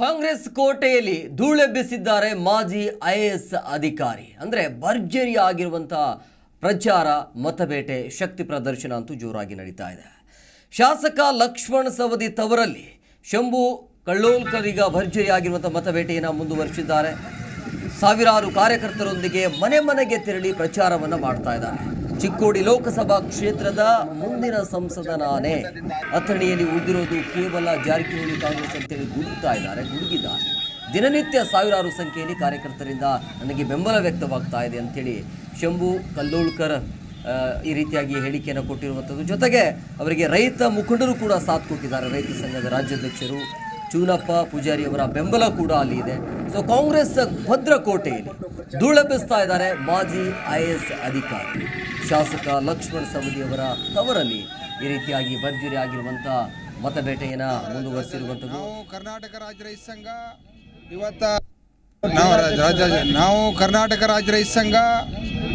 ಕಾಂಗ್ರೆಸ್ ಕೋಟೆಯಲ್ಲಿ ಧೂಳೆಬ್ಬಿಸಿದ್ದಾರೆ ಮಾಜಿ ಐಎಎಸ್ ಅಧಿಕಾರಿ. ಅಂದರೆ ಭರ್ಜರಿ ಆಗಿರುವಂತಹ ಪ್ರಚಾರ, ಮತಬೇಟೆ, ಶಕ್ತಿ ಪ್ರದರ್ಶನ ಅಂತೂ ಜೋರಾಗಿ ನಡೀತಾ ಇದೆ. ಶಾಸಕ ಲಕ್ಷ್ಮಣ್ ಸವದಿ ತವರಲ್ಲಿ ಶಂಭು ಕಳ್ಳೋಲ್ಕರಿಗ ಭರ್ಜರಿ ಆಗಿರುವಂಥ ಮತಬೇಟೆಯನ್ನು ಮುಂದುವರಿಸಿದ್ದಾರೆ. ಸಾವಿರಾರು ಕಾರ್ಯಕರ್ತರೊಂದಿಗೆ ಮನೆ ಮನೆಗೆ ತೆರಳಿ ಪ್ರಚಾರವನ್ನು ಮಾಡ್ತಾ ಇದ್ದಾರೆ. ಚಿಕ್ಕೋಡಿ ಲೋಕಸಭಾ ಕ್ಷೇತ್ರದ ಮುಂದಿನ ಸಂಸದ ನಾನೇ ಅಥಣಿಯಲ್ಲಿ ಉಳಿದಿರೋದು ಕೇವಲ ಜಾರಕಿಹೊಳಿ ಕಾಂಗ್ರೆಸ್ ಅಂತೇಳಿ ಗುಡುಗ್ತಾ ಇದ್ದಾರೆ, ಗುಡುಗಿದ್ದಾರೆ. ದಿನನಿತ್ಯ ಸಾವಿರಾರು ಸಂಖ್ಯೆಯಲ್ಲಿ ಕಾರ್ಯಕರ್ತರಿಂದ ನನಗೆ ಬೆಂಬಲ ವ್ಯಕ್ತವಾಗ್ತಾ ಇದೆ ಅಂಥೇಳಿ ಶಂಭು ಕಲ್ಲೋಳ್ಕರ್ ಈ ರೀತಿಯಾಗಿ ಹೇಳಿಕೆಯನ್ನು ಕೊಟ್ಟಿರುವಂಥದ್ದು. ಜೊತೆಗೆ ಅವರಿಗೆ ರೈತ ಮುಖಂಡರು ಕೂಡ ಸಾಥ್ ಕೊಟ್ಟಿದ್ದಾರೆ. ರೈತ ಸಂಘದ ರಾಜ್ಯಾಧ್ಯಕ್ಷರು ಚೂನಪ್ಪ ಪೂಜಾರಿ ಅವರ ಬೆಂಬಲ ಕೂಡ ಅಲ್ಲಿ ಇದೆ. ಸೊ ಕಾಂಗ್ರೆಸ್ ಭದ್ರಕೋಟೆಯಲ್ಲಿ ಧೂಳೆಬ್ಬಿಸ್ತಾ ಇದ್ದಾರೆ ಮಾಜಿ ಐ ಅಧಿಕಾರಿ. ಶಾಸಕ ಲಕ್ಷ್ಮಣ ಸವದಿಯವರ ತವರಲ್ಲಿ ಈ ರೀತಿಯಾಗಿ ಭರ್ಜರಿ ಆಗಿರುವಂಥ ಮತಬೇಟೆಯನ್ನ ಮುಂದುವರಿಸಿರುವಂಥದ್ದು. ನಾವು ಕರ್ನಾಟಕ ರಾಜ್ಯ ರೈತ ಸಂಘ, ಇವತ್ತ ನಾವು ನಾವು ಕರ್ನಾಟಕ ರಾಜ್ಯ ರೈತ ಸಂಘ,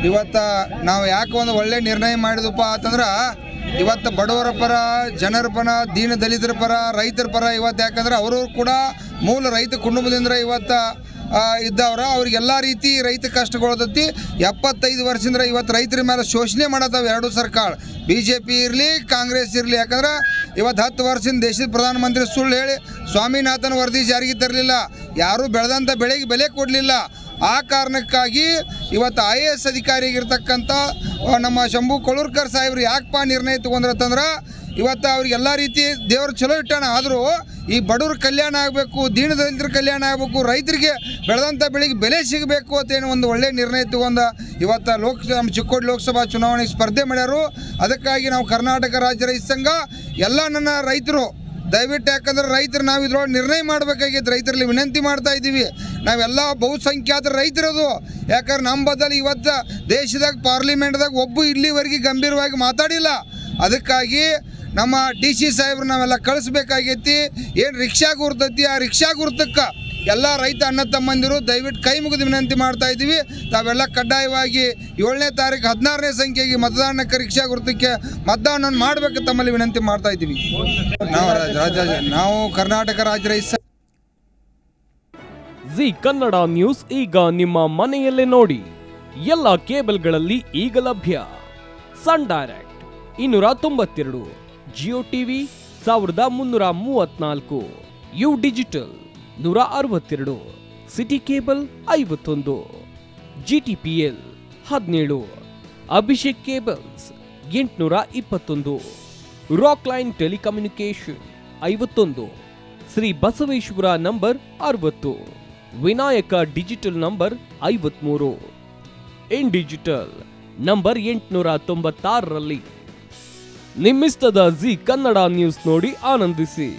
ಇವತ್ತ ನಾವು ಯಾಕೆ ಒಂದು ಒಳ್ಳೆ ನಿರ್ಣಯ ಮಾಡಿದಪ್ಪ ಅಂತಂದ್ರೆ, ಇವತ್ತು ಬಡವರ ಪರ, ಜನರ ಪರ, ದೀನ ದಲಿತರ ಪರ, ರೈತರ ಪರ ಇವತ್ತು ಯಾಕಂದ್ರೆ ಅವರು ಕೂಡ ಮೂಲ ರೈತ ಕುಟುಂಬದಿಂದ ಇವತ್ತು ಇದ್ದವ್ರ. ಅವ್ರಿಗೆಲ್ಲ ರೀತಿ ರೈತ ಕಷ್ಟಗೊಳದತ್ತಿ ಎಪ್ಪತ್ತೈದು ವರ್ಷದಿಂದ ಇವತ್ತು ರೈತರ ಮೇಲೆ ಶೋಷಣೆ ಮಾಡತ್ತವೆ ಎರಡು ಸರ್ಕಾರ. ಬಿ ಜೆ ಪಿ ಇರಲಿ, ಕಾಂಗ್ರೆಸ್ ಇರಲಿ. ಯಾಕಂದ್ರೆ ಇವತ್ತು ಹತ್ತು ವರ್ಷದಿಂದ ದೇಶದ ಪ್ರಧಾನಮಂತ್ರಿ ಸುಳ್ಳು ಹೇಳಿ ಸ್ವಾಮಿನಾಥನ್ ವರದಿ ಜಾರಿಗೆ ತರಲಿಲ್ಲ. ಯಾರೂ ಬೆಳೆದಂಥ ಬೆಳೆಗೆ ಬೆಲೆ ಕೊಡಲಿಲ್ಲ. ಆ ಕಾರಣಕ್ಕಾಗಿ ಇವತ್ತು ಐ ಎ ಎಸ್ ಅಧಿಕಾರಿಗಿರ್ತಕ್ಕಂಥ ನಮ್ಮ ಶಂಭು ಕೊಳೂರ್ಕರ್ ಸಾಹೇಬ್ರು ಯಾಕಪ್ಪ ನಿರ್ಣಯ ತೊಗೊಂಡ್ರತ್ತಂದ್ರೆ ಇವತ್ತು ಅವ್ರಿಗೆಲ್ಲ ರೀತಿ ದೇವರು ಚಲೋ ಇಟ್ಟಾನ. ಆದರೂ ಈ ಬಡವ್ರ ಕಲ್ಯಾಣ ಆಗಬೇಕು, ದೀನದಲಿತರ ಕಲ್ಯಾಣ ಆಗಬೇಕು, ರೈತರಿಗೆ ಬೆಳೆದಂಥ ಬೆಳೆಗೆ ಬೆಲೆ ಸಿಗಬೇಕು ಅಂತ ಏನು ಒಂದು ಒಳ್ಳೆಯ ನಿರ್ಣಯ ತಗೊಂಡ ಇವತ್ತು ಲೋಕ ನಮ್ಮ ಚಿಕ್ಕೋಡಿ ಲೋಕಸಭಾ ಚುನಾವಣೆಗೆ ಸ್ಪರ್ಧೆ ಮಾಡ್ಯಾರು. ಅದಕ್ಕಾಗಿ ನಾವು ಕರ್ನಾಟಕ ರಾಜ್ಯ ರೈತ ಸಂಘ, ಎಲ್ಲ ನನ್ನ ರೈತರು, ದಯವಿಟ್ಟು ಯಾಕಂದ್ರೆ ರೈತರು ನಾವು ಇದ್ರೊಳಗೆ ನಿರ್ಣಯ ಮಾಡಬೇಕಾಗಿತ್ತು. ರೈತರಲ್ಲಿ ವಿನಂತಿ ಮಾಡ್ತಾ ಇದ್ದೀವಿ. ನಾವೆಲ್ಲ ಬಹುಸಂಖ್ಯಾತ ರೈತರದು. ಯಾಕಂದ್ರೆ ನಮ್ಮ ಬದಲು ಇವತ್ತು ದೇಶದಾಗ, ಪಾರ್ಲಿಮೆಂಟ್ದಾಗ ಒಬ್ಬ ಇಲ್ಲಿವರೆಗೆ ಗಂಭೀರವಾಗಿ ಮಾತಾಡಿಲ್ಲ. ಅದಕ್ಕಾಗಿ ನಮ್ಮ ಡಿ ಸಿ ಸಾಹೇಬ್ರು ನಾವೆಲ್ಲ ಕಳಿಸ್ಬೇಕಾಗೈತಿ. ಏನು ರಿಕ್ಷಾ ಗುರ್ತೈತಿ, ಆ ರಿಕ್ಷಾ ಗುರ್ತಕ್ಕೆ ಎಲ್ಲ ರೈತ ಅಣ್ಣ ತಮ್ಮಂದಿರು ದಯವಿಟ್ಟು ಕೈ ಮುಗಿದು ವಿನಂತಿ ಮಾಡ್ತಾ ಇದ್ದೀವಿ. ತಾವೆಲ್ಲ ಕಡ್ಡಾಯವಾಗಿ ಏಳನೇ ತಾರೀಕು ಹದಿನಾರನೇ ಸಂಖ್ಯೆಗೆ ಮತದಾನ ರಿಕ್ಷಾ ಗುರುತಕ್ಕೆ ಮತದಾನ ಮಾಡಬೇಕು ತಮ್ಮಲ್ಲಿ ವಿನಂತಿ ಮಾಡ್ತಾ ಇದ್ದೀವಿ. ನಾವು ರಾಜ್ಯ ನಾವು ಕರ್ನಾಟಕ ರಾಜ್ಯ ರೈತ ಜಿ ಕನ್ನಡ ನ್ಯೂಸ್ ಈಗ ನಿಮ್ಮ ಮನೆಯಲ್ಲೇ ನೋಡಿ. ಎಲ್ಲ ಕೇಬಲ್ಗಳಲ್ಲಿ ಈಗ ಲಭ್ಯ. ಸನ್ ಡೈರೆಕ್ಟ್ ಇನ್ನೂರ ತೊಂಬತ್ತೆರಡು, ಜಿಯೋ ಟಿವಿ ಸಾವಿರದ ಮುನ್ನೂರ ಮೂವತ್ನಾಲ್ಕು ಯು ಡಿಜಿಟಲ್. ನೂರ ಅರವತ್ತೆರಡು ಸಿಟಿ ಕೇಬಲ್ ಐವತ್ತೊಂದು ಜಿ ಟಿ ಪಿ ಎಲ್ ಹದಿನೇಳು, ಅಭಿಷೇಕ್ ಕೇಬಲ್ಸ್ ಎಂಟುನೂರ ಇಪ್ಪತ್ತೊಂದು ರಾಕ್ ಲೈನ್ ಟೆಲಿಕಮ್ಯುನಿಕೇಶನ್ ಐವತ್ತೊಂದು, ಶ್ರೀ ಬಸವೇಶ್ವರ ನಂಬರ್ ಅರವತ್ತು, ವಿನಾಯಕ ಡಿಜಿಟಲ್ ನಂಬರ್ ಐವತ್ಮೂರು ಇನ್ ಡಿಜಿಟಲ್ ನಂಬರ್ ಎಂಟುನೂರ ತೊಂಬತ್ತಾರರಲ್ಲಿ ನಿಮ್ಮಿಸ್ತದ ಜಿ ಕನ್ನಡ ನ್ಯೂಸ್ ನೋಡಿ ಆನಂದಿಸಿ.